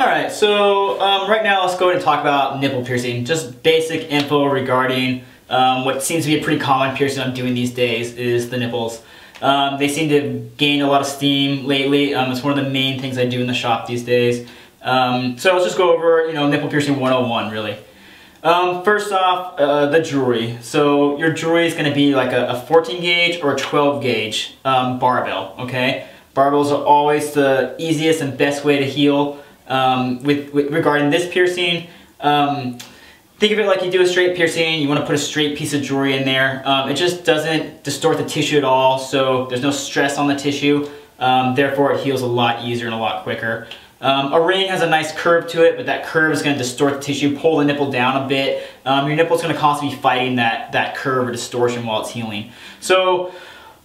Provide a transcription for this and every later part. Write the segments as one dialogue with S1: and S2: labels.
S1: Alright, so um, right now let's go ahead and talk about nipple piercing. Just basic info regarding um, what seems to be a pretty common piercing I'm doing these days is the nipples. Um, they seem to gain a lot of steam lately. Um, it's one of the main things I do in the shop these days. Um, so let's just go over, you know, nipple piercing 101 really. Um, first off, uh, the jewelry. So your jewelry is going to be like a, a, 14 gauge or a 12 gauge barbell, okay? Barbells are always the easiest and best way to heal um, with, with, regarding this piercing. Um, think of it like you do a straight piercing, you want to put a straight piece of jewelry in there. Um, it just doesn't distort the tissue at all, so there's no stress on the tissue. Um, therefore, it heals a lot easier and a lot quicker. Um, a ring has a nice curve to it, but that curve is going to distort the tissue, pull the nipple down a bit. Um, your nipple is going to constantly be fighting that, that curve or distortion while it's healing. So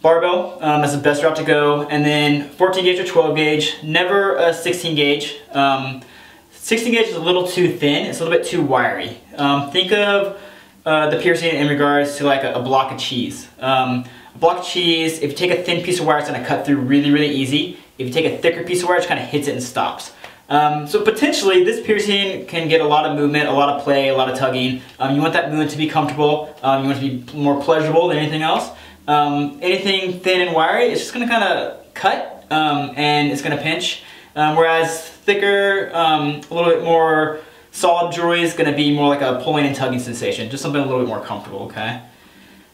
S1: barbell um, the best route to go. And then 14 gauge or 12 gauge, never a 16 gauge. Um, 16 gauge is a little too thin, it's a little bit too wiry. Um, think of uh, the piercing in regards to like a, a block of cheese. Um, a block of cheese, if you take a thin piece of wire, it's gonna cut through really, really easy. If you take a thicker piece of wire, it kind of hits it and stops. Um, so potentially this piercing can get a lot of movement, a lot of play, a lot of tugging. Um, you want that movement to be comfortable. Um, you want to be more pleasurable than anything else. Um, anything thin and wiry, it's just gonna kind of cut um, and it's gonna pinch. Um, whereas thicker, um, a little bit more solid jewelry is gonna be more like a pulling and tugging sensation, just something a little bit more comfortable, okay?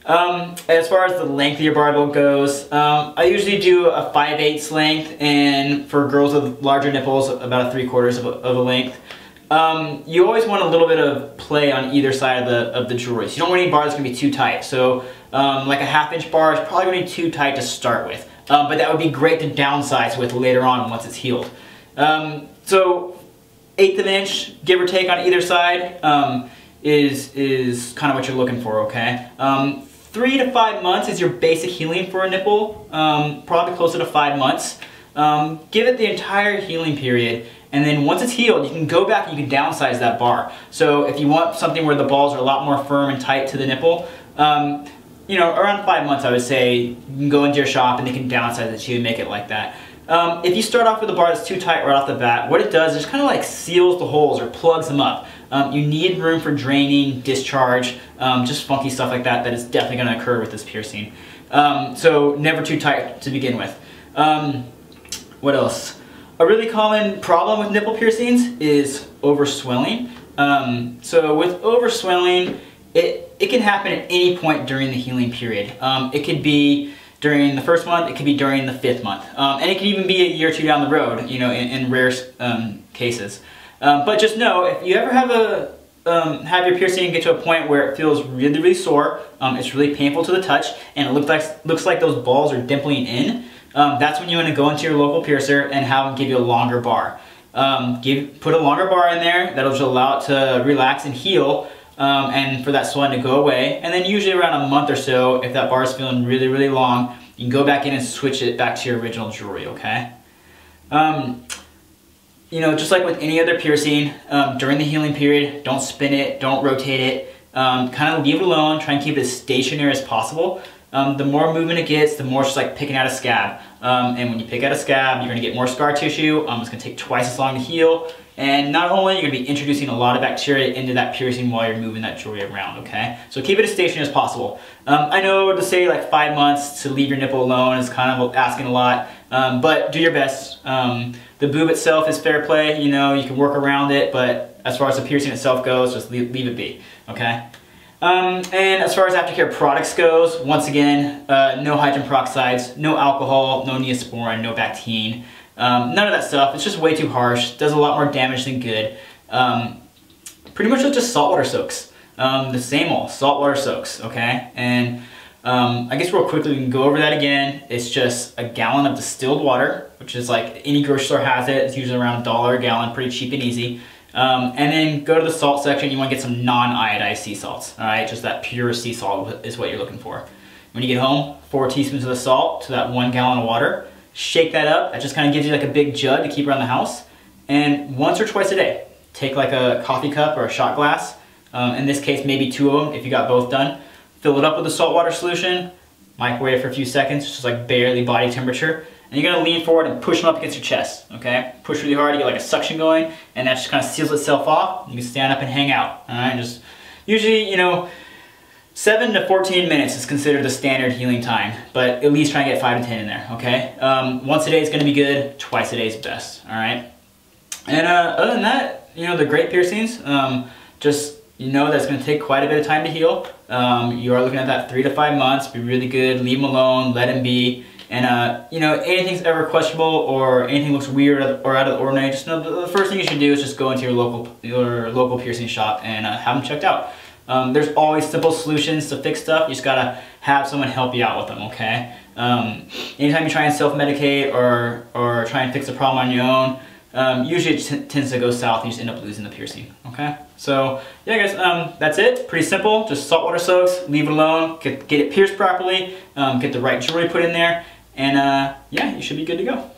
S1: Um, as far as the length of your barbell goes, um, I usually do a 5 8 length and for girls with larger nipples, about a 3 quarters of a, of a length. Um, you always want a little bit of play on either side of the, of the jewelry. So you don't want any bar that's going to be too tight. So um, like a half inch bar is probably going to be too tight to start with. Um, but that would be great to downsize with later on once it's healed. Um, so eighth of an inch, give or take on either side, um, is, is kind of what you're looking for, okay? Um, three to five months is your basic healing for a nipple, probably closer to five months. give it the entire healing period and then once it's healed, you can go back and you can downsize that bar. So if you want something where the balls are a lot more firm and tight to the nipple, um, you know, around five months I would say you can go into your shop and they can downsize it to you and make it like that. Um, if you start off with a bar that's too tight right off the bat, what it does is kind of like seals the holes or plugs them up. Um, you need room for draining, discharge, um, just funky stuff like that that is definitely going to occur with this piercing. Um, so never too tight to begin with. Um, what else? A really common problem with nipple piercings is overswelling. Um, so with overswelling, it, it can happen at any point during the healing period. Um, it could be during the first month, it could be during the fifth month. Um, and it can even be a year or two down the road, you know, in, in rare um, cases. Um, but just know, if you ever have a um, have your piercing get to a point where it feels really, really sore, it's really painful to the touch, and it looks like, looks like those balls are dimpling in, um, that's when you want to go into your local piercer and have them give you a longer bar. Um, give, put a longer bar in there, that'll just allow it to relax and heal um, and for that swelling to go away. And then usually around a month or so, if that bar is feeling really, really long, you can go back in and switch it back to your original jewelry, okay? Um, you know, just like with any other piercing, um, during the healing period, don't spin it, don't rotate it, um, kind of leave it alone, try and keep it as stationary as possible um, the more movement it gets, the more it's just like picking out a scab. Um, and when you pick out a scab, you're gonna get more scar tissue. Um, it's gonna take twice as long to heal. And not only you're gonna be introducing a lot of bacteria into that piercing while you're moving that jewelry around, okay? So keep it as stationary as possible. Um, I know to say like five months to leave your nipple alone is kind of asking a lot, um, but do your best. Um, the boob itself is fair play, you know, you can work around it, but as far as the piercing itself goes, just leave, leave it be, okay? Um, and as far as aftercare products goes, once again, uh, no hydrogen peroxides, no alcohol, no neosporin, no Bactine, um, none of that stuff. It's just way too harsh, does a lot more damage than good. Um, pretty much just saltwater soaks. Um, the same old saltwater soaks, okay? And um, I guess real quickly we can go over that again. It's just a gallon of distilled water, which is like any grocery store has it. It's usually around a dollar a gallon, pretty cheap and easy. Um, and then go to the salt section, you wanna get some non-iodized sea salts, all right? Just that pure sea salt is what you're looking for. When you get home, four teaspoons of the salt to that one gallon of water, shake that up. That just kind of gives you like a big jug to keep around the house. And once or twice a day, take like a coffee cup or a shot glass, um, in this case maybe two of them if you got both done, fill it up with the saltwater solution, microwave for a few seconds, just like barely body temperature, And you're gonna lean forward and push them up against your chest, okay? Push really hard, you get like a suction going, and that just kind of seals itself off. You can stand up and hang out, all right? Just usually, you know, 7 to 14 minutes is considered the standard healing time, but at least try and get 5 to 10 in there, okay? Um, once a day is to be good, twice a day is best, alright? And uh, other than that, you know, the great piercings, um, just you know that's going to take quite a bit of time to heal. Um, you are looking at that 3 to 5 months, be really good, leave them alone, let them be. And, uh, you know, anything's ever questionable or anything looks weird or out of the ordinary, just know the first thing you should do is just go into your local, your local piercing shop and uh, have them checked out. Um, there's always simple solutions to fix stuff. You just gotta have someone help you out with them, okay? Um, anytime you try and self-medicate or, or try and fix a problem on your own, um, usually it tends to go south and you just end up losing the piercing, okay? So, yeah guys, um, that's it. Pretty simple, just saltwater soaks, leave it alone, get, get it pierced properly, um, get the right jewelry put in there, and uh, yeah, you should be good to go.